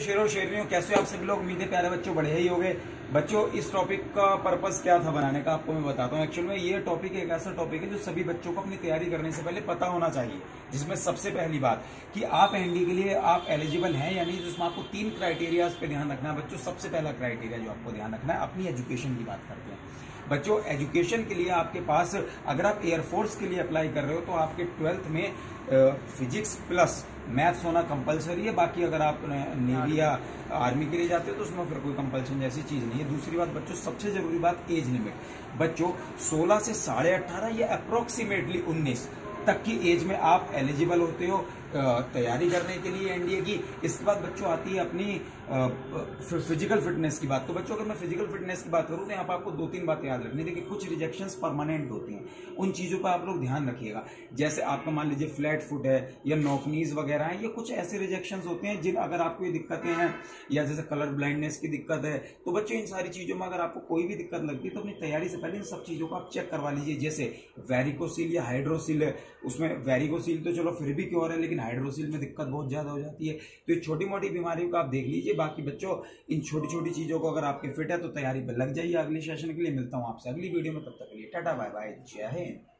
शेरों शेरनियों कैसे आप सभी लोग उम्मीद है प्यारे बच्चों बढ़िया ही हो गए बच्चों, इस टॉपिक का पर्पस क्या था बनाने का आपको मैं बताता हूँ। एक्चुअल में ये टॉपिक एक ऐसा टॉपिक है जो सभी बच्चों को अपनी तैयारी करने से पहले पता होना चाहिए, जिसमें सबसे पहली बात कि आप एनडी के लिए आप एलिजिबल हैं या नहीं, जिसमें आपको तीन क्राइटेरियाज पे ध्यान रखना है। बच्चों, सबसे पहला क्राइटेरिया जो आपको ध्यान रखना है, अपनी एजुकेशन की बात करते हैं। बच्चों एजुकेशन के लिए आपके पास अगर आप एयरफोर्स के लिए अप्लाई कर रहे हो तो आपके ट्वेल्थ में फिजिक्स प्लस मैथ्स होना कंपलसरी है। बाकी अगर आप नेवी या आर्मी के लिए जाते हो तो उसमें फिर कोई कंपल्सन जैसी चीज़ नहीं है दूसरी बात बच्चों, सबसे ज़रूरी बात एज लिमिट बच्चों 16 से साढ़े अट्ठारह या अप्रोक्सीमेटली 19 तक की एज में आप एलिजिबल होते हो तैयारी करने के लिए एनडीए की। इसके बाद बच्चों आती है अपनी फ़िज़िकल फिटनेस की बात। तो बच्चों, अगर मैं फ़िज़िकल फिटनेस की बात करूँ तो यहाँ पर आपको दो तीन बातें याद रखनी देखिए, कुछ रिजेक्शन परमानेंट होती हैं। उन चीज़ों पर आप लोग ध्यान रखिएगा। जैसे आपका मान लीजिए फ्लैट फुट है, या नोकनीज वगैरह है, ये कुछ ऐसे रिजेक्शन होते हैं, जिन, अगर आपको ये दिक्कतें हैं, या जैसे कलर ब्लाइंडनेस की दिक्कत है तो बच्चों, इन सारी चीज़ों में अगर आपको कोई भी दिक्कत लगती है तो अपनी तैयारी से पहले इन सब चीज़ों को आप चेक करवा लीजिए। जैसे वेरिकोसिल या हाइड्रोसिल उसमें वेरिकोसिल तो चलो फिर भी क्योर है, लेकिन हाइड्रोसील में दिक्कत बहुत ज़्यादा हो जाती है। तो ये छोटी मोटी बीमारियों का आप देख लीजिए। बाकी बच्चों, इन छोटी छोटी चीज़ों को अगर आपके फिट है तो तैयारी पर लग जाइए अगले सेशन के लिए। मिलता हूँ आपसे अगली वीडियो में। तब तक के लिए टाटा बाय बाय जय हिंद।